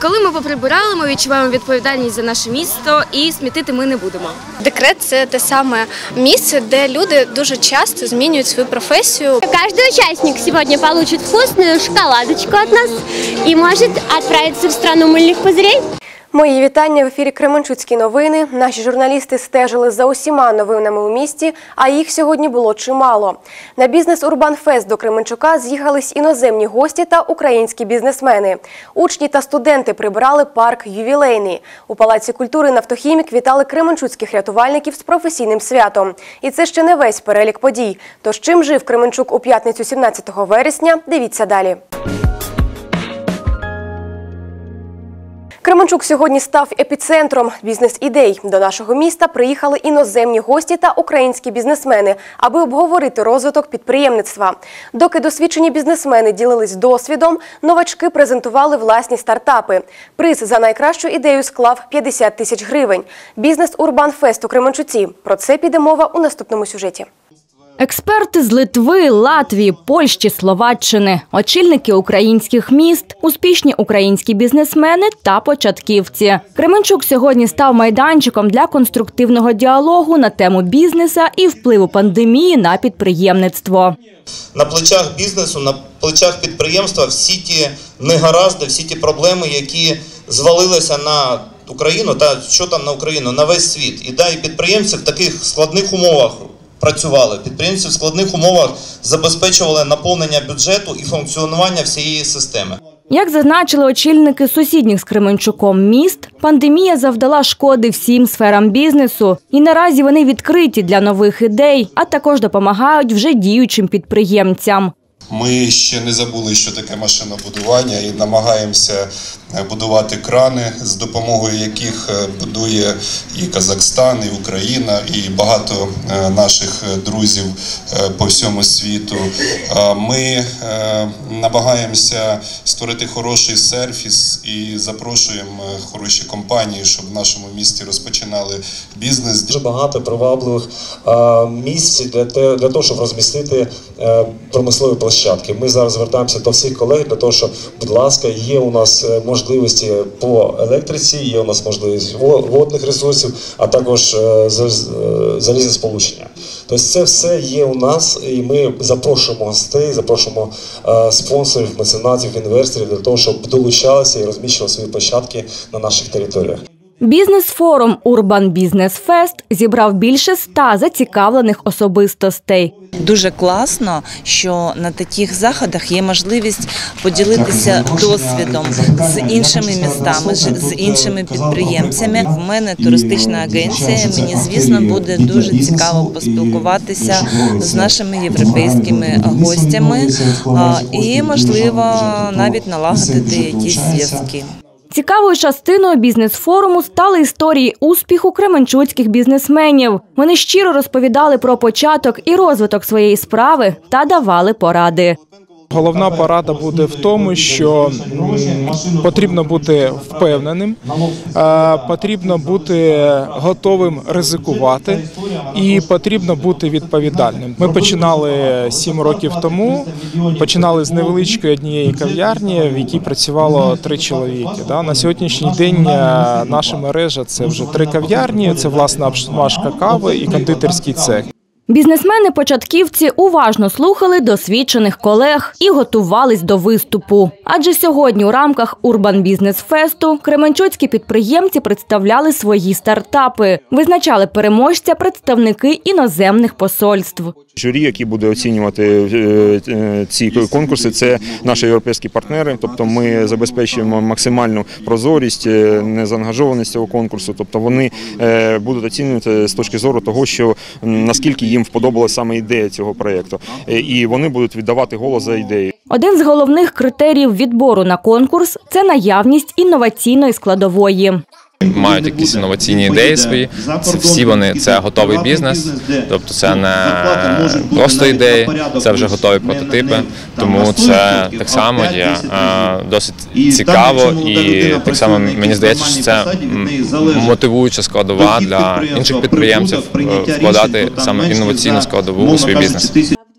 Коли ми поприбирали, ми відчуваємо відповідальність за наше місто і смітити ми не будемо. Декрет це те саме місце, де люди дуже часто змінюють свою професію. Каждый участник сегодня получит вкусную шоколадочку от нас и может отправиться в страну мыльных пузырей. Мої вітання в ефірі Кременчуцькі новини. Наші журналісти стежили за усіма новинами у місті, а їх сьогодні було чимало. На бізнес Урбан Фест до Кременчука з'їхались іноземні гості та українські бізнесмени. Учні та студенти прибирали парк ювілейний. У Палаці культури «Нафтохімік» вітали кременчуцьких рятувальників з професійним святом. І це ще не весь перелік подій. Тож чим жив Кременчук у п'ятницю 17 вересня, дивіться далі. Кременчук сьогодні став епіцентром бізнес-ідей. До нашого міста приїхали іноземні гості та українські бізнесмени, аби обговорити розвиток підприємництва. Доки досвідчені бізнесмени ділились досвідом, новачки презентували власні стартапи. Приз за найкращу ідею склав 50 тисяч гривень. Бізнес Урбан Фест у Кременчуці. Про це піде мова у наступному сюжеті. Експерти з Литви, Латвії, Польщі, Словаччини, очільники українських міст, успішні українські бізнесмени та початківці. Кременчук сьогодні став майданчиком для конструктивного діалогу на тему бізнеса і впливу пандемії на підприємництво. на плечах бізнесу, на плечах підприємства всі ті негаразди, всі ті проблеми, які звалилися на Україну та що там на Україну, на весь світ. І да, і підприємці в таких складних умовах працювали. Підприємці в складних умовах забезпечували наповнення бюджету і функціонування всієї системи. Як зазначили очільники сусідніх з Кременчуком міст, пандемія завдала шкоди всім сферам бізнесу, і наразі вони відкриті для нових ідей, а також допомагають вже діючим підприємцям. Ми ще не забули, що таке машинобудування, і намагаємося е, будувати крани, з допомогою яких е, будує і Казахстан, і Україна, і багато е, наших друзів по всьому світу. Ми намагаємося створити хороший сервіс і запрошуємо хороші компанії, щоб в нашому місті розпочинали бізнес. Дуже багато привабливих місць для, того, щоб розмістити промислові площадки. Ми зараз звертаємося до всіх колег для того, що, будь ласка, є у нас е, можливості по електриці, є у нас можливість водних ресурсів, а також е, залізне сполучення. Тобто це все є у нас, і ми запрошуємо гостей, запрошуємо е, спонсорів, меценатів, інвесторів для того, щоб долучалися і розміщували свої площадки на наших територіях. Бізнес-форум Урбан Бізнес Фест зібрав більше ста зацікавлених особистостей. Дуже класно, що на таких заходах є можливість поділитися досвідом з іншими містами, з іншими підприємцями. В мене туристична агенція. Мені звісно буде дуже цікаво поспілкуватися з нашими європейськими гостями і можливо навіть налагодити якісь зв'язки. Цікавою частиною бізнес-форуму стали історії успіху кременчуцьких бізнесменів. Вони щиро розповідали про початок і розвиток своєї справи та давали поради. Головна порада буде в тому, що потрібно бути впевненим, е, потрібно бути готовим ризикувати і потрібно бути відповідальним. Ми починали сім років тому. Починали з невеличкої однієї кав'ярні, в якій працювало три чоловіки. На сьогоднішній день е, наша мережа це вже три кав'ярні. Це власна обшмашка кави і кондитерський цех. Бізнесмени-початківці уважно слухали досвідчених колег і готувались до виступу. Адже сьогодні у рамках Урбан Бізнес Фесту кременчуцькі підприємці представляли свої стартапи, визначали переможця представники іноземних посольств. Журі, які буде оцінювати е, е, ці конкурси, це наші європейські партнери. Тобто ми забезпечуємо максимальну прозорість, е, незаангажованість цього конкурсу. Тобто вони будуть оцінювати з точки зору того, що наскільки їм сподобалася саме ідея цього проєкту. І вони будуть віддавати голос за ідею. Один з головних критеріїв відбору на конкурс це наявність інноваційної складової. Мають якісь інноваційні ідеї свої. Це всі вони це готовий бізнес, тобто це не просто ідеї, це вже готові прототипи. Тому це так само є досить цікаво, і так само мені здається, що це мотивуюча складова для інших підприємців е, вкладати саме інноваційну складову у свій бізнес.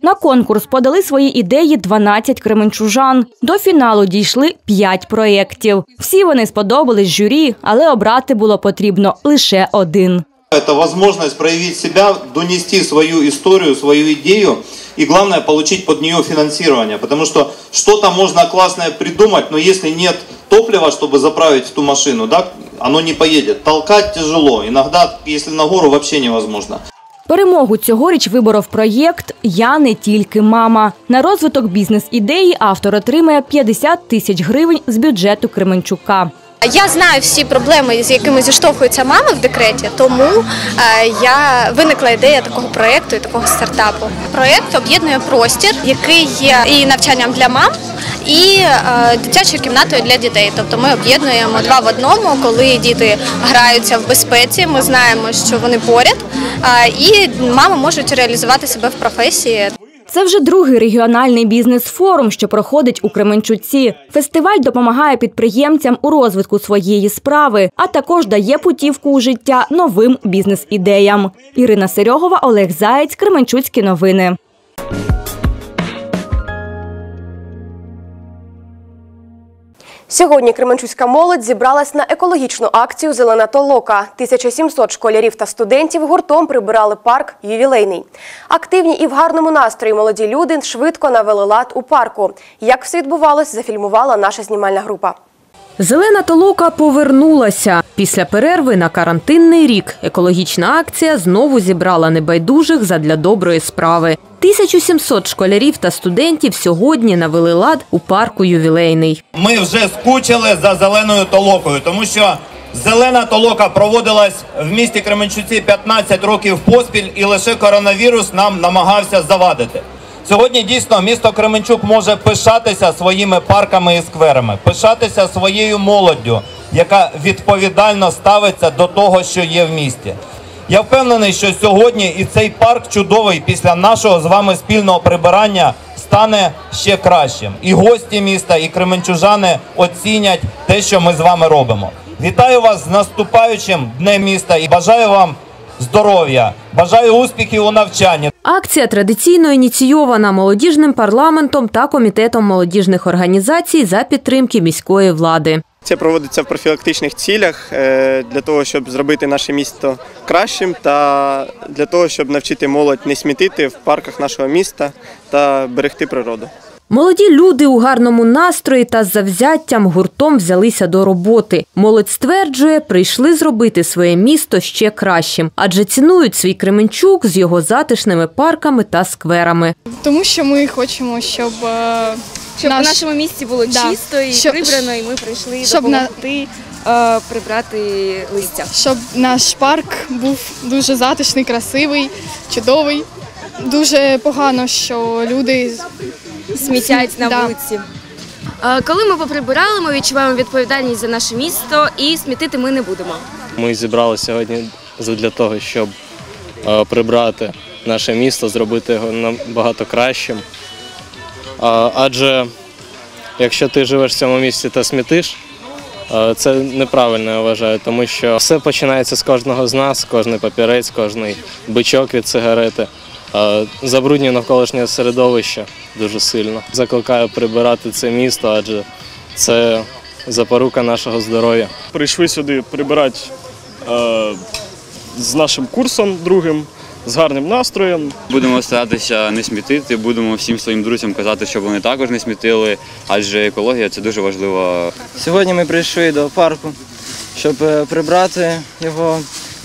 На конкурс подали свої ідеї 12 кременчужан. До фіналу дійшли 5 проєктів. Всі вони сподобались журі, але обрати було потрібно лише один. Это возможность проявить себя, донести свою историю, свою идею и, главное, получить под нее финансирование. Потому что что-то можно классное придумать, но если нет топлива, чтобы заправить в ту машину, да, оно не поедет. Толкать тяжело. Иногда, если на гору, вообще невозможно. Перемогу цьогоріч виборов проєкт Я не тільки мама. На розвиток бізнес-ідеї автор отримає 50 тисяч гривень з бюджету Кременчука. Я знаю всі проблеми, з якими зіштовхуються мами в декреті, тому е, я виникла ідея такого проєкту і такого стартапу. Проєкт об'єднує простір, який є і навчанням для мам, і е, дитячою кімнатою для дітей. Тобто ми об'єднуємо два в одному, коли діти граються в безпеці. Ми знаємо, що вони поряд, е, і мами можуть реалізувати себе в професії. Це вже другий регіональний бізнес-форум, що проходить у Кременчуці. Фестиваль допомагає підприємцям у розвитку своєї справи, а також дає путівку у життя новим бізнес-ідеям. Ірина Серьогова, Олег Заєць, Кременчуцькі новини. Сьогодні Кременчуська молодь зібралась на екологічну акцію Зелена толока. 1700 школярів та студентів гуртом прибирали парк ювілейний. Активні і в гарному настрої молоді люди швидко навели лад у парку. Як все відбувалось, зафільмувала наша знімальна група. Зелена толока повернулася. Після перерви на карантинний рік екологічна акція знову зібрала небайдужих задля доброї справи. 1700 школярів та студентів сьогодні навели лад у парку ювілейний. Ми вже скучили за зеленою толокою, тому що зелена толока проводилась в місті Кременчуці 15 років поспіль, і лише коронавірус нам намагався завадити. Сьогодні дійсно місто Кременчук може пишатися своїми парками і скверами, пишатися своєю молоддю, яка відповідально ставиться до того, що є в місті. Я впевнений, що сьогодні і цей парк чудовий після нашого з вами спільного прибирання стане ще кращим. І гості міста, і кременчужани оцінять те, що ми з вами робимо. Вітаю вас з наступаючим днем міста і бажаю вам здоров'я, бажаю успіхів у навчанні. Акція традиційно ініційована молодіжним парламентом та комітетом молодіжних організацій за підтримки міської влади. Це проводиться в профілактичних цілях е, для того, щоб зробити наше місто кращим та для того, щоб навчити молодь не смітити в парках нашого міста та берегти природу. Молоді люди у гарному настрої та з завзяттям гуртом взялися до роботи. Молодь стверджує, прийшли зробити своє місто ще кращим, адже цінують свій Кременчук з його затишними парками та скверами. Тому що ми хочемо, щоб, е, Щоб наш- в нашому місті було Да. чисто і Щоб- прибрано, і ми прийшли щоб допомогти е, прибрати листя. щоб наш парк був дуже затишний, красивий, чудовий. Дуже погано, що люди смітять на Да. вулиці. Е, Коли ми поприбирали, ми відчуваємо відповідальність за наше місто і смітити ми не будемо. Ми зібралися сьогодні для того, щоб е, прибрати наше місто, зробити його набагато кращим. А, Адже якщо ти живеш в цьому місті та смітиш, е, це неправильно, я вважаю, тому що все починається з кожного з нас, кожний папірець, кожний бичок від сигарети. Забруднює навколишнє середовище дуже сильно. Закликаю прибирати це місто, адже це запорука нашого здоров'я. Прийшли сюди прибирати е, з нашим курсом другим, з гарним настроєм. Будемо старатися не смітити, будемо всім своїм друзям казати, щоб вони також не смітили, адже екологія це дуже важливо. Сьогодні ми прийшли до парку, щоб е, прибрати його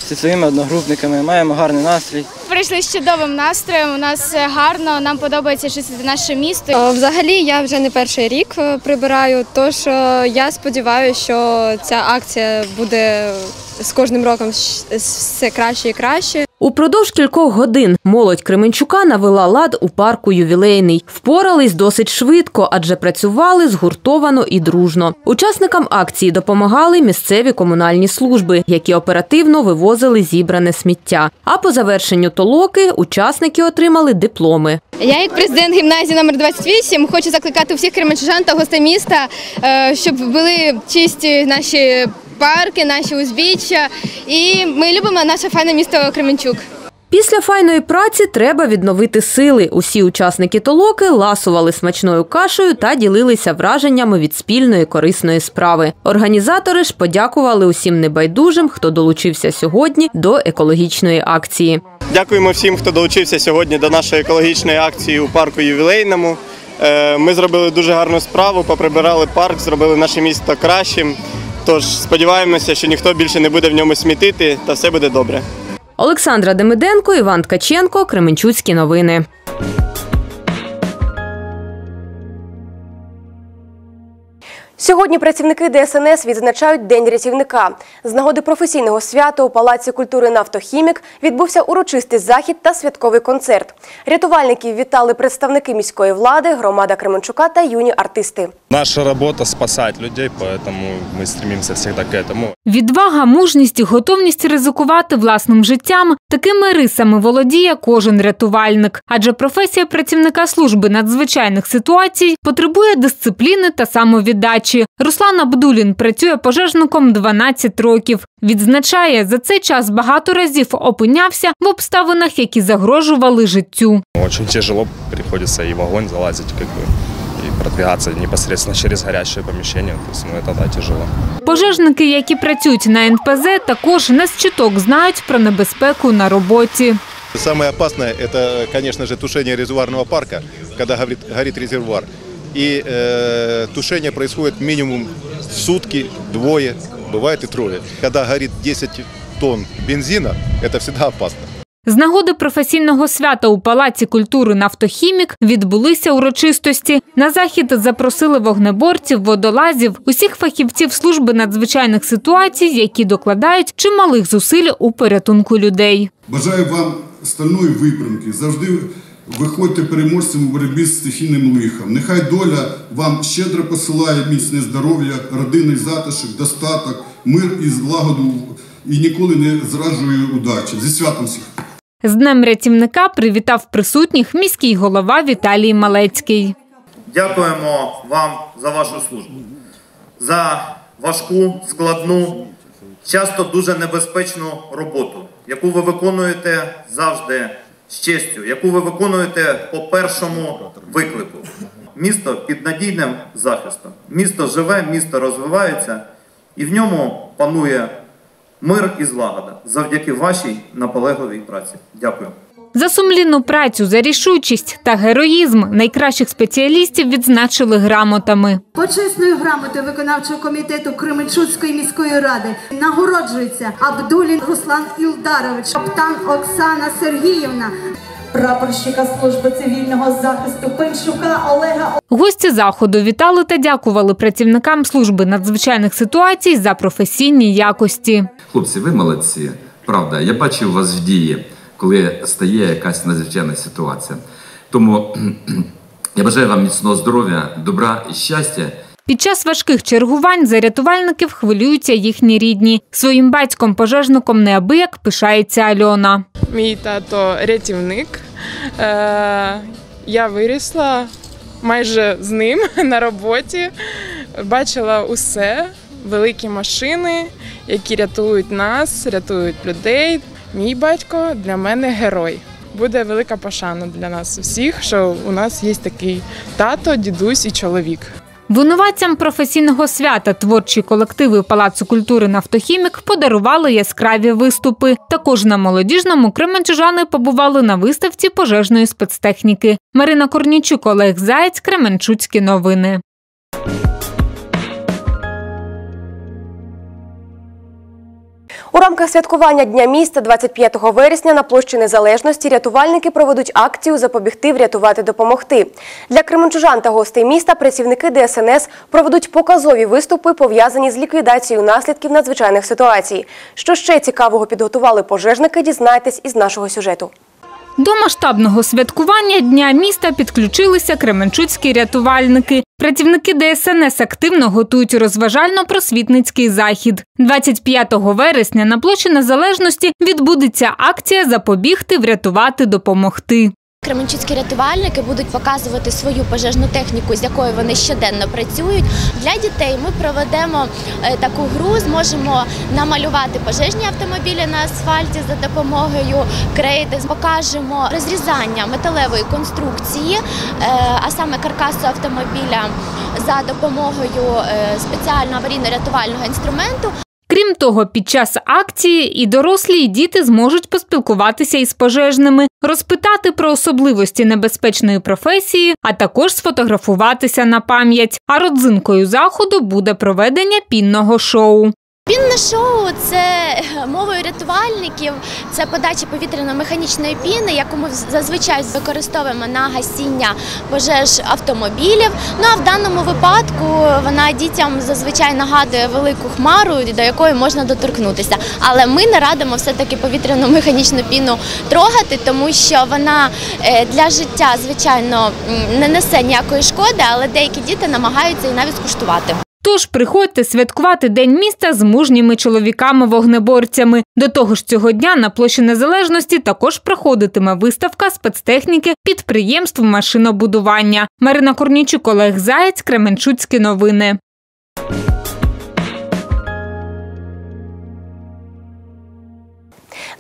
зі своїми одногрупниками. Маємо гарний настрій. Прийшли з чудовим настроєм. У нас все гарно. Нам подобається щось наше місто. Взагалі я вже не перший рік е, прибираю, тож е, я сподіваюся, що ця акція буде з кожним роком все краще і краще. Упродовж кількох годин молодь Кременчука навела лад у парку ювілейний. Впорались досить швидко, адже працювали згуртовано і дружно. Учасникам акції допомагали місцеві комунальні служби, які оперативно вивозили зібране сміття. А по завершенню толоки учасники отримали дипломи. Я, як президент гімназії номер 28 хочу закликати всіх кременчужан та гостей міста, е, щоб були чисті наші парки, наші узбіччя. І ми любимо наше файне місто Кременчук. Після файної праці треба відновити сили. Усі учасники толоки ласували смачною кашею та ділилися враженнями від спільної корисної справи. Організатори ж подякували усім небайдужим, хто долучився сьогодні до екологічної акції. Дякуємо всім, хто долучився сьогодні до нашої екологічної акції у парку ювілейному. Е, Ми зробили дуже гарну справу, поприбирали парк, зробили наше місто кращим. Тож сподіваємося, що ніхто більше не буде в ньому смітити, та все буде добре. Олександра Демиденко, Іван Ткаченко, Кременчуцькі новини. Сьогодні працівники ДСНС відзначають День рятівника. З нагоди професійного свята у Палаці культури «Нафтохімік» відбувся урочистий захід та святковий концерт. Рятувальників вітали представники міської влади, громада Кременчука та юні артисти. Наша работа спасать людей, поэтому мы стремимся всегда к этому. Відвага, мужність і готовність ризикувати власним життям такими рисами володіє кожен рятувальник. Адже професія працівника служби надзвичайних ситуацій потребує дисципліни та самовіддачі. Руслан Абдулін працює пожежником 12 років. Відзначає, за цей час багато разів опинявся в обставинах, які загрожували життю. Очень тяжело приходится и в огонь залазить, как бы, и продвигаться непосредственно через горящее помещение. То есть, ну, это да, тяжело. Пожежники, які працюють на НПЗ, також не з чуток знають про небезпеку на роботі. Самое опасное – это, конечно же, тушение резервуарного парка, когда горит, горит резервуар. И э, тушение происходит минимум сутки, двое, бывает и трое. Когда горит 10 тонн бензина, это всегда опасно. З нагоди професійного свята у Палаці культури «Нафтохімік» відбулися урочистості. На захід запросили вогнеборців, водолазів, усіх фахівців служби надзвичайних ситуацій, які докладають чималих зусиль у порятунку людей. Бажаю вам стальної випрямки. Завжди виходьте переможцем у боротьбі з стихійним лихом. Нехай доля вам щедро посилає міцне здоров'я, родинний затишок, достаток, мир і злагоду і ніколи не зраджує удачі. Зі святом всіх! З Днем рятівника привітав присутніх міський голова Віталій Малецький. Дякуємо вам за вашу службу, за важку, складну, часто дуже небезпечну роботу, яку ви виконуєте завжди з честю, яку ви виконуєте по першому виклику. Місто під надійним захистом. Місто живе, місто розвивається, і в ньому панує мир і злагода завдяки вашій наполегливій праці. Дякую. За сумлінну працю, за рішучість та героїзм найкращих спеціалістів відзначили грамотами. Почесною грамотою виконавчого комітету Кременчуцької міської ради нагороджується Абдулін Руслан Ілдарович, каптан Оксана Сергіївна, прапорщика служби цивільного захисту Пенчука Олега Гості заходу вітали та дякували працівникам служби надзвичайних ситуацій за професійні якості. Хлопці, ви молодці. Правда, я бачив вас в дії, коли стає якась надзвичайна ситуація. Тому я бажаю вам міцного здоров'я, добра і щастя. Під час важких чергувань за рятувальників хвилюються їхні рідні. Своїм батьком-пожежником неабияк пишається Альона. Мій тато рятівник. Е, Я вирісла майже з ним на роботі. Бачила усе, великі машини, які рятують нас, рятують людей. Мій батько для мене герой. Буде велика пошана для нас всіх, що у нас є такий тато, дідусь і чоловік. Винуватцям професійного свята творчі колективи Палацу культури «Нафтохімік» подарували яскраві виступи. Також на молодіжному кременчужани побували на виставці пожежної спецтехніки. Марина Корнічук, Олег Заєць, Кременчуцькі новини. У рамках святкування Дня міста 25 вересня на площі Незалежності рятувальники проведуть акцію Запобігти, врятувати, допомогти. Для кременчужан та гостей міста працівники ДСНС проведуть показові виступи, пов'язані з ліквідацією наслідків надзвичайних ситуацій. Що ще цікавого підготували пожежники, дізнайтесь із нашого сюжету. До масштабного святкування Дня міста підключилися кременчуцькі рятувальники. Працівники ДСНС активно готують розважально-просвітницький захід. 25 вересня на площі Незалежності відбудеться акція Запобігти, врятувати, допомогти. Кременчуцькі рятувальники будуть показувати свою пожежну техніку, з якою вони щоденно працюють. Для дітей ми проведемо е, таку гру, зможемо намалювати пожежні автомобілі на асфальті за допомогою крейди. Покажемо розрізання металевої конструкції, е, а саме каркасу автомобіля за допомогою е, спеціального аварійно-рятувального інструменту. Крім того, під час акції і дорослі, і діти зможуть поспілкуватися із пожежними, розпитати про особливості небезпечної професії, а також сфотографуватися на пам'ять. А родзинкою заходу буде проведення пінного шоу. Пінне шоу це мовою рятувальників, це подача повітряно-механічної піни, яку ми зазвичай використовуємо на гасіння пожеж автомобілів. Ну а в даному випадку вона дітям зазвичай нагадує велику хмару, до якої можна доторкнутися. Але ми не радимо все-таки повітряно-механічну піну трогати, тому що вона е, для життя, звичайно, не несе ніякої шкоди, але деякі діти намагаються і навіть скуштувати. Тож приходьте святкувати День міста з мужніми чоловіками-вогнеборцями. До того ж, цього дня на площі Незалежності також проходитиме виставка спецтехніки підприємств машинобудування. Марина Корнічук, Олег Заєць, Кременчуцькі новини.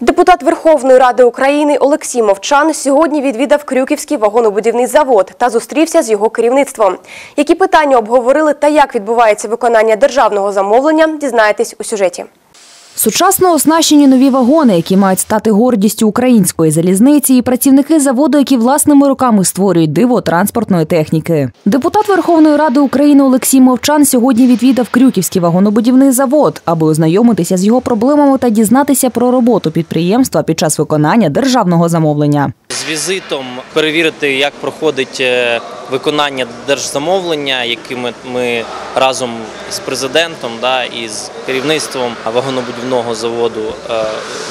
Депутат Верховної Ради України Олексій Мовчан сьогодні відвідав Крюківський вагонобудівний завод та зустрівся з його керівництвом. Які питання обговорили та як відбувається виконання державного замовлення, дізнаєтесь у сюжеті. Сучасно оснащені нові вагони, які мають стати гордістю української залізниці, і працівники заводу, які власними руками створюють диво транспортної техніки. Депутат Верховної Ради України Олексій Мовчан сьогодні відвідав Крюківський вагонобудівний завод, аби ознайомитися з його проблемами та дізнатися про роботу підприємства під час виконання державного замовлення. З візитом перевірити, як проходить е, виконання держзамовлення, які ми, ми разом з президентом да, і з керівництвом вагонобудівного заводу е,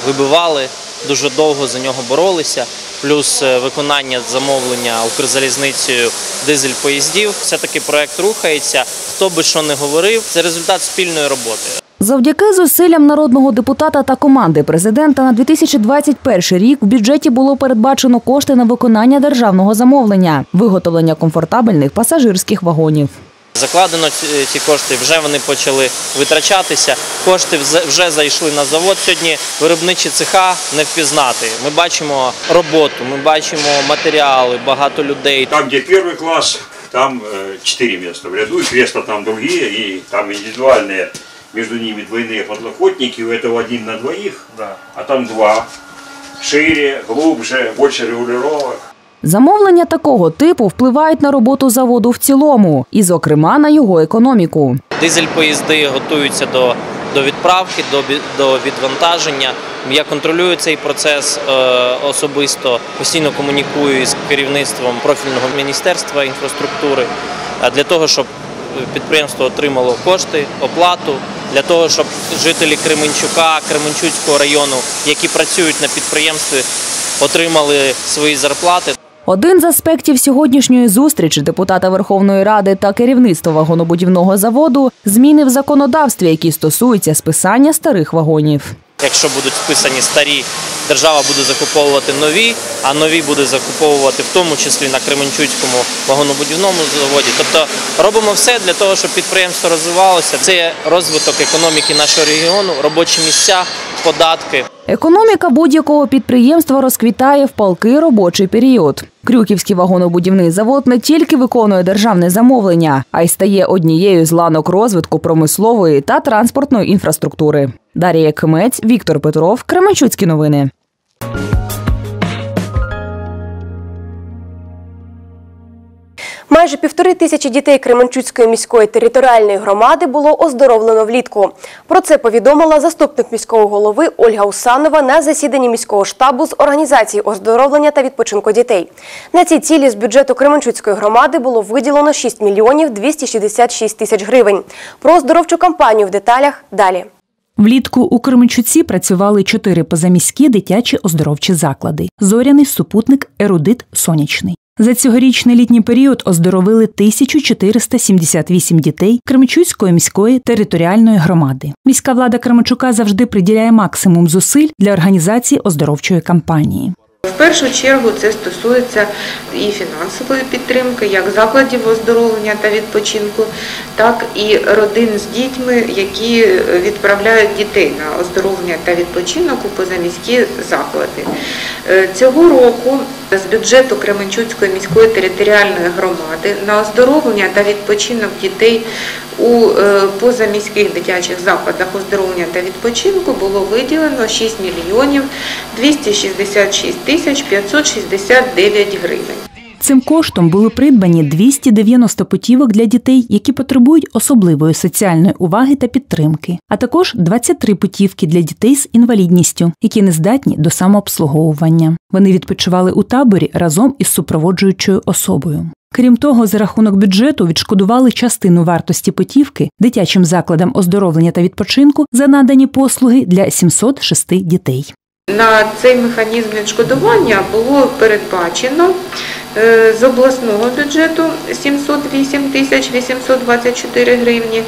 вибивали, дуже довго за нього боролися. Плюс е, виконання замовлення Укрзалізницею дизель поїздів. Все таки проект рухається. Хто би що не говорив, це результат спільної роботи. Завдяки зусиллям народного депутата та команди президента на 2021 рік в бюджеті було передбачено кошти на виконання державного замовлення, виготовлення комфортабельних пасажирських вагонів. Закладено ці ці кошти, вже вони почали витрачатися. Кошти вз- вже зайшли на завод. Сьогодні виробничі цеха не впізнати. Ми бачимо роботу, ми бачимо матеріали, багато людей. Там, где первый класс, там э, четыре места в ряду, и кресло там другие, и там индивидуальные, между ними двойные подлокотники, у этого один на двоих, а там два. Шире, глубже, больше регулировок. Замовлення такого типу впливають на роботу заводу в цілому, і, зокрема, на його економіку. Дизель поїзди готуються до, до відправки, до, до відвантаження. Я контролюю цей процес е, особисто, постійно комунікую із керівництвом профільного міністерства інфраструктури е, для того, щоб підприємство отримало кошти, оплату, для того, щоб жителі Кременчука, Кременчуцького району, які працюють на підприємстві, отримали свої зарплати. Один з аспектів сьогоднішньої зустрічі депутата Верховної Ради та керівництва вагонобудівного заводу зміни в законодавстві, які стосуються списання старих вагонів. Якщо будуть списані старі, держава буде закуповувати нові, а нові буде закуповувати в тому числі на Кременчуцькому вагонобудівному заводі. Тобто робимо все для того, щоб підприємство розвивалося. Це розвиток економіки нашого регіону, робочі місця, податки. Економіка будь-якого підприємства розквітає в палкий робочий період. Крюківський вагонобудівний завод не тільки виконує державне замовлення, а й стає однією з ланок розвитку промислової та транспортної інфраструктури. Дарія Кмець, Віктор Петров, Кременчуцькі новини. Майже півтори тисячі дітей Кременчуцької міської територіальної громади було оздоровлено влітку. Про це повідомила заступник міського голови Ольга Усанова на засіданні міського штабу з організації оздоровлення та відпочинку дітей. На ці цілі з бюджету Кременчуцької громади було виділено 6 мільйонів 266 тисяч гривень. Про оздоровчу кампанію в деталях далі. Влітку у Кременчуці працювали чотири позаміські дитячі оздоровчі заклади: зоряний супутник, ерудит, сонячний. За цьогорічний літній період оздоровили 1478 дітей Кременчуцької міської територіальної громади. Міська влада Кременчука завжди приділяє максимум зусиль для організації оздоровчої кампанії. В першу чергу це стосується і фінансової підтримки, як закладів оздоровлення та відпочинку, так і родин з дітьми, які відправляють дітей на оздоровлення та відпочинок у позаміські заклади. Е, Цього року з бюджету Кременчуцької міської територіальної громади на оздоровлення та відпочинок дітей у е, позаміських дитячих закладах оздоровлення та відпочинку було виділено 6 мільйонів 266 тисяч 569 гривень. Цим коштом були придбані 290 путівок для дітей, які потребують особливої соціальної уваги та підтримки, а також 23 путівки для дітей з інвалідністю, які не здатні до самообслуговування. Вони відпочивали у таборі разом із супроводжуючою особою. Крім того, за рахунок бюджету відшкодували частину вартості путівки дитячим закладам оздоровлення та відпочинку за надані послуги для 706 дітей. На цей механізм відшкодування було передбачено з обласного бюджету 708 тисяч 824 гривні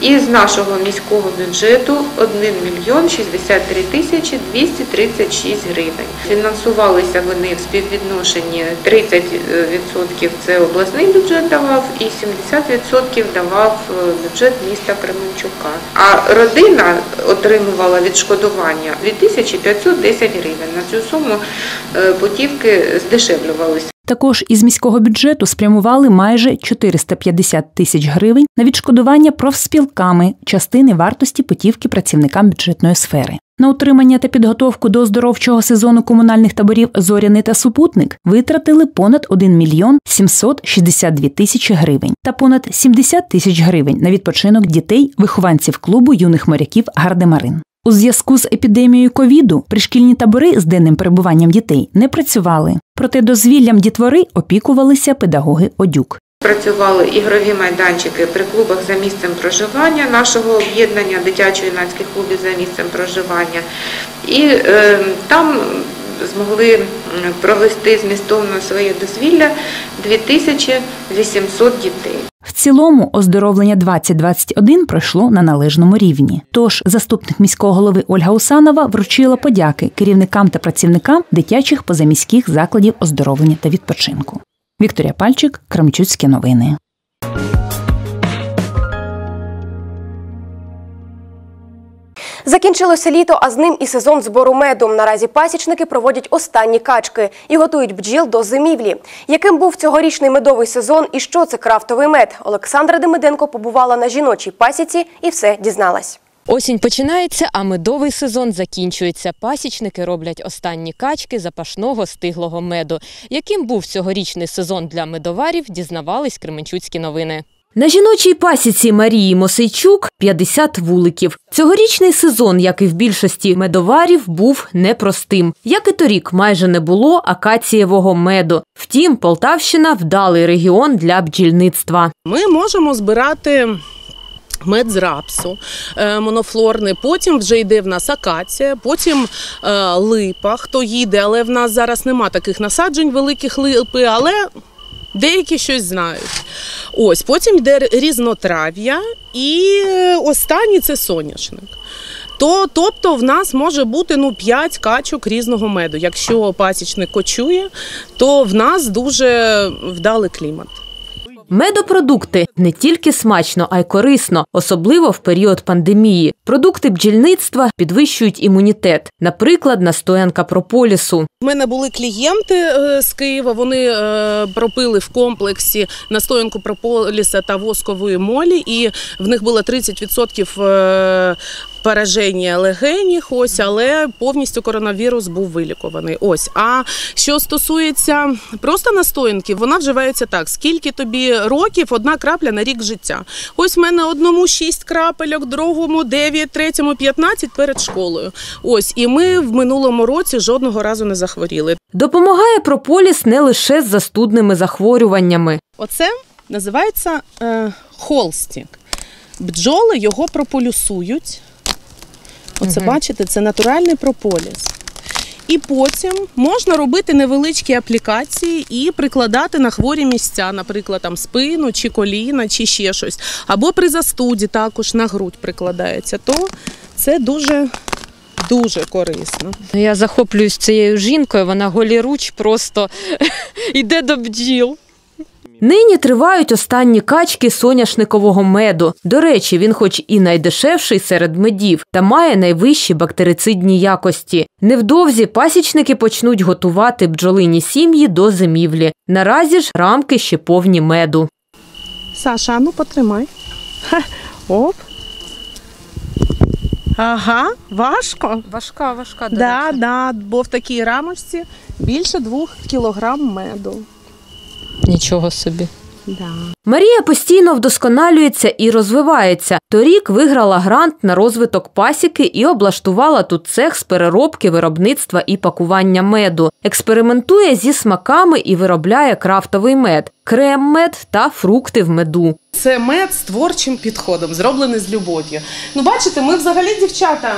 і з нашого міського бюджету 1 мільйон 63 тисячі 236 гривень. Фінансувалися вони в співвідношенні 30% це обласний бюджет давав і 70% давав е, бюджет міста Кременчука. А родина отримувала відшкодування 2510 гривень. На цю суму е, путівки здешевлювалися. Також із міського бюджету спрямували майже 450 тисяч гривень на відшкодування профспілками частини вартості путівки працівникам бюджетної сфери. На утримання та підготовку до оздоровчого сезону комунальних таборів Зоряний та Супутник витратили понад 1 мільйон 762 тисячі гривень та понад 70 тисяч гривень на відпочинок дітей, вихованців клубу юних моряків Гардемарин. У зв'язку з епідемією ковіду пришкільні табори з денним перебуванням дітей не працювали, проте дозвіллям дітвори опікувалися педагоги Одюк. Працювали ігрові майданчики при клубах за місцем проживання нашого об'єднання дитячо-юнацьких клубів за місцем проживання. І е, там змогли провести змістовно своє дозвілля 2800 дітей. В цілому оздоровлення 2021 пройшло на належному рівні. Тож заступник міського голови Ольга Усанова вручила подяки керівникам та працівникам дитячих позаміських закладів оздоровлення та відпочинку. Вікторія Пальчик, Крамчуцькі новини. Закінчилося літо, а з ним і сезон збору меду. Наразі пасічники проводять останні качки і готують бджіл до зимівлі. Яким був цьогорічний медовий сезон і що це крафтовий мед? Олександра Демиденко побувала на жіночій пасіці і все дізналась. Осінь починається, а медовий сезон закінчується. Пасічники роблять останні качки запашного стиглого меду. Яким був цьогорічний сезон для медоварів, дізнавались Кременчуцькі новини. На жіночій пасіці Марії Мосейчук 50 вуликів. Цьогорічний сезон, як і в більшості медоварів, був непростим. Як і торік, майже не було акацієвого меду. Втім, Полтавщина вдалий регіон для бджільництва. Ми можемо збирати. Мед з рапсу е, монофлорний, потім вже йде в нас акація, потім е, липа, хто їде, але в нас зараз нема таких насаджень великих липи, але деякі щось знають. Ось, потім йде різнотрав'я і останній це соняшник. То, тобто в нас може бути ну, 5 качок різного меду. Якщо пасічник кочує, то в нас дуже вдалий клімат. Медопродукти не тільки смачно, а й корисно, особливо в період пандемії. Продукти бджільництва підвищують імунітет, наприклад, настоянка прополісу. У мене були клієнти е, з Києва. Вони е, пропили в комплексі настоянку прополіса та воскової молі, і в них було 30% е, пораження легенів, ось, але повністю коронавірус був вилікуваний. Ось. А що стосується просто настоянки, вона вживається так: скільки тобі років, одна крапля на рік життя. Ось в мене одному 6 крапельок, другому 9, третьому 15 перед школою. Ось, і ми в минулому році жодного разу не захворіли. Допомагає прополіс не лише з застудними захворюваннями. Оце називається е, холстік. Бджоли його прополюсують. Оце бачите, це натуральний прополіс. І потім можна робити невеличкі аплікації і прикладати на хворі місця, наприклад, там спину чи коліна, чи ще щось. Або при застуді також на грудь прикладається. То це дуже дуже корисно. Я захоплююсь цією жінкою, вона голіруч просто йде до бджіл. Нині тривають останні качки соняшникового меду. До речі, він, хоч і найдешевший серед медів, та має найвищі бактерицидні якості. Невдовзі пасічники почнуть готувати бджолині сім'ї до зимівлі. Наразі ж рамки ще повні меду. Саша, ну потримай. Ха, Оп. Ага, важко. Важка, важка. до Да, речі. да, бо в такій рамочці більше двох кілограм меду. Нічого собі. Да. Марія постійно вдосконалюється і розвивається. Торік виграла грант на розвиток пасіки і облаштувала тут цех з переробки, виробництва і пакування меду. Експериментує зі смаками і виробляє крафтовий мед, крем-мед та фрукти в меду. Це мед з творчим підходом, зроблений з любов'ю. Ну, бачите, ми взагалі дівчата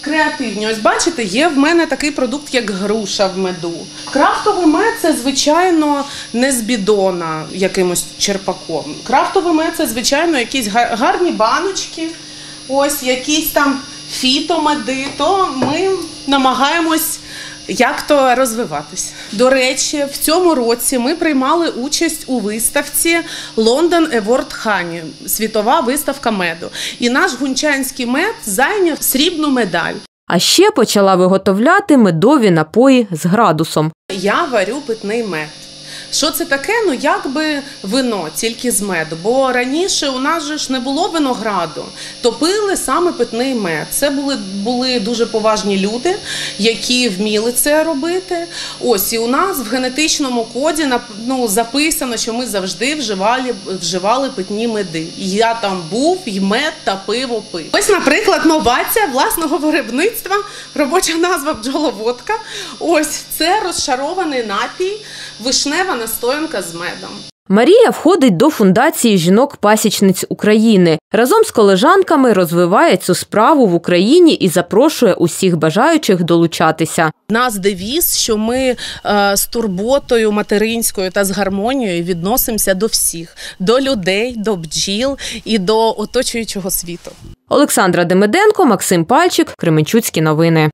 креативні. Ось бачите, є в мене такий продукт, як груша в меду. Крафтовий мед це, звичайно, не з бідона якимось черпаком. Крафтовий мед це, звичайно, якісь га- гарні баночки, ось якісь там фітомеди. То ми намагаємось як то розвиватись. До речі, в цьому році ми приймали участь у виставці London Award Honey, світова виставка меду. І наш гунчанський мед зайняв срібну медаль. А ще почала виготовляти медові напої з градусом. Я варю питний мед. Що це таке? Ну якби вино, тільки з меду. Бо раніше у нас же ж не було винограду, то пили саме питний мед. Це були, були дуже поважні люди, які вміли це робити. Ось і у нас в генетичному коді ну, записано, що ми завжди вживали, вживали питні меди. Я там був, і мед та пиво пив. Ось, наприклад, новація власного виробництва, робоча назва бджоловодка. Ось це розшарований напій, вишнева настоянка з медом. Марія входить до фундації жінок-пасічниць України. Разом з колежанками розвиває цю справу в Україні і запрошує усіх бажаючих долучатися. Нас девіз, що ми е, з турботою материнською та з гармонією відносимося до всіх, до людей, до бджіл і до оточуючого світу. Олександра Демиденко, Максим Пальчик, Кременчуцькі новини.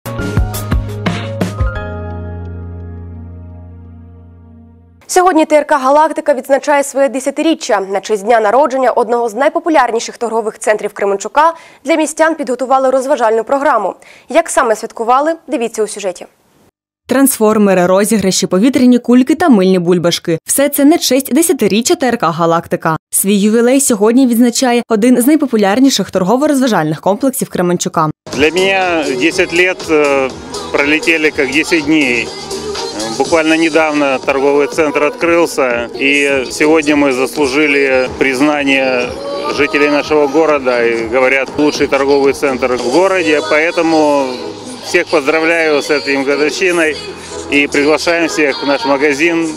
Сьогодні ТРК Галактика відзначає своє десятиріччя. На честь дня народження одного з найпопулярніших торгових центрів Кременчука для містян підготували розважальну програму. Як саме святкували, дивіться у сюжеті. Трансформери, розіграші, повітряні кульки та мильні бульбашки – все це на честь десятиріччя ТРК Галактика. Свій ювілей сьогодні відзначає один з найпопулярніших торгово-розважальних комплексів Кременчука. Для меня 10 лет э, пролетели как 10 дней. Буквально недавно торговый центр открылся, и сегодня мы заслужили признание жителей нашего города, и говорят, лучший торговый центр в городе, поэтому всех поздравляю с этой годовщиной и приглашаем всех в наш магазин,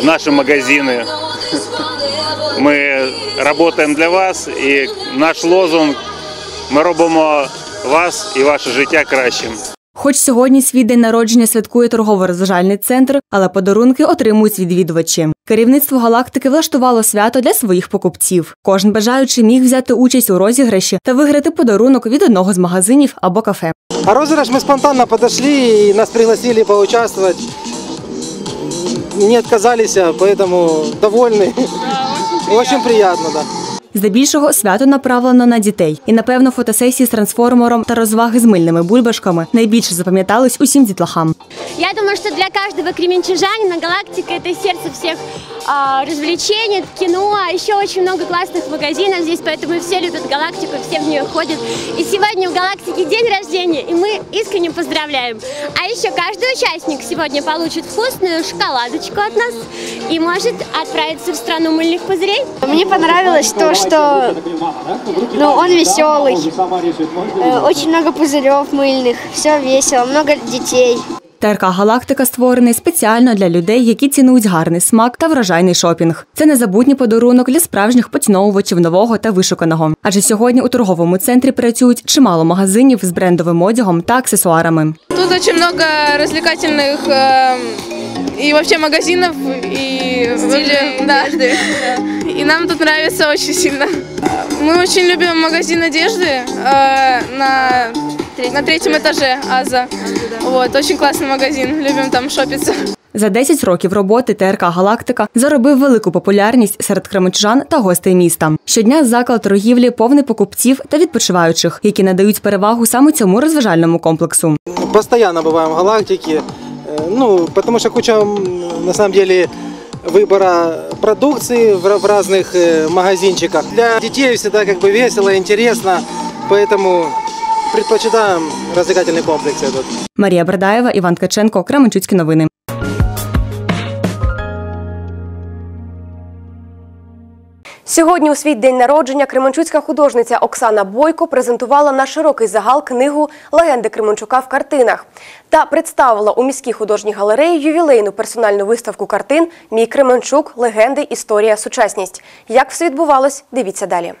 в наши магазины. Мы работаем для вас, и наш лозунг ми робимо вас і ваше життя кращим. Хоч сьогодні свій день народження святкує торгово-розважальний центр, але подарунки отримують відвідувачі. Керівництво галактики влаштувало свято для своїх покупців. Кожен бажаючий міг взяти участь у розіграші та виграти подарунок від одного з магазинів або кафе. А розыгрыш мы спонтанно подошли и нас пригласили поучаствовать. Не отказались, поэтому довольны. Очень приятно, да. Здебільшого свято направлено на дітей, і напевно фотосесії з трансформером та розваги з мильними бульбашками найбільше запам'ятались усім дітлахам. Я думаю, что для каждого кременчужанина галактика это сердце всех а, развлечений, кино, а еще очень много классных магазинов здесь, поэтому все любят галактику, все в нее ходят. И сегодня в галактике день рождения, и мы искренне поздравляем. А еще каждый участник сегодня получит вкусную шоколадочку от нас и может отправиться в страну мыльных пузырей. Мне понравилось то, что ну, он веселый, Э, очень много пузырев мыльных, все весело, много детей. ТРК Галактика створений спеціально для людей, які цінують гарний смак та врожайний шопінг. Це незабутній подарунок для справжніх поціновувачів нового та вишуканого. Адже сьогодні у торговому центрі працюють чимало магазинів з брендовим одягом та аксесуарами. Тут очень много развлекательных э, и вообще магазинов и вообще, да. И нам тут нравится очень сильно. Мы очень любим магазин одежды э, на На третьем этаже Аза. Вот, очень классный магазин, любим там шопиться. За 10 років роботи ТРК Галактика заробив велику популярність серед кременчужан та гостей міста. Щодня заклад торгівлі повний покупців та відпочиваючих, які надають перевагу саме цьому розважальному комплексу. Постоянно бываем в галактике. Э, Ну, потому что куча, м, на самом деле, выбора продукции в, в разных э, магазинчиках. Для детей всегда как бы весело, интересно, поэтому предпочитаем развлекательный комплекс этот. Марія Бердаєва, Іван Ткаченко, Кременчуцькі новини. Сьогодні у свій день народження кременчуцька художниця Оксана Бойко презентувала на широкий загал книгу Легенди Кременчука в картинах та представила у міській художній галереї ювілейну персональну виставку картин Мій Кременчук. Легенди, історія, сучасність. Як все відбувалось? Дивіться далі.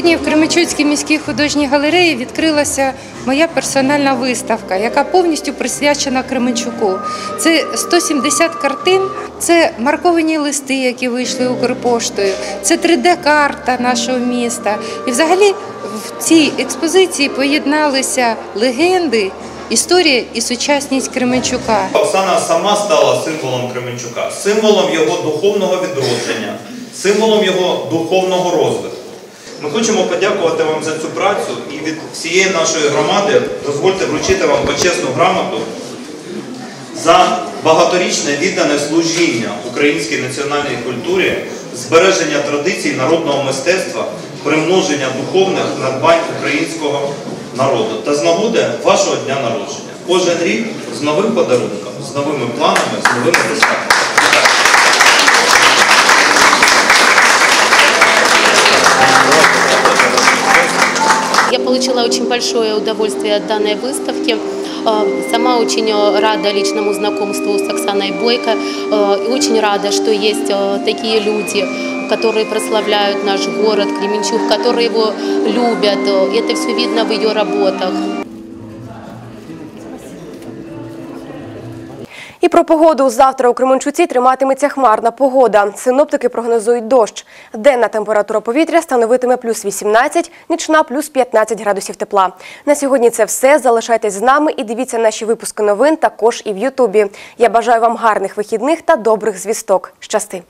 Сьогодні в Кременчуцькій міській художній галереї відкрилася моя персональна виставка, яка повністю присвячена Кременчуку. Це 170 картин, це марковані листи, які вийшли Укрпоштою, це 3D-карта нашого міста. І взагалі в цій експозиції поєдналися легенди, історія і сучасність Кременчука. Оксана сама стала символом Кременчука, символом його духовного відродження, символом його духовного розвитку. Ми хочемо подякувати вам за цю працю і від всієї нашої громади дозвольте вручити вам почесну грамоту за багаторічне віддане служіння українській національній культурі, збереження традицій народного мистецтва, примноження духовних надбань українського народу та з нагоди вашого дня народження. Кожен рік з новим подарунком, з новими планами, з новими досягненнями. Получила очень большое удовольствие от данной выставки. Э, Сама очень э, рада личному знакомству с Оксаной Бойко. Э, И очень рада, что есть такие люди, которые прославляют наш город Кременчуг, которые его любят. Это все видно в ее работах. І про погоду завтра у Кременчуці триматиметься хмарна погода. Синоптики прогнозують дощ. Денна температура повітря становитиме плюс 18, нічна плюс 15 градусів тепла. На сьогодні це все. Залишайтесь з нами і дивіться наші випуски новин також і в Ютубі. Я бажаю вам гарних вихідних та добрих звісток. Щасти!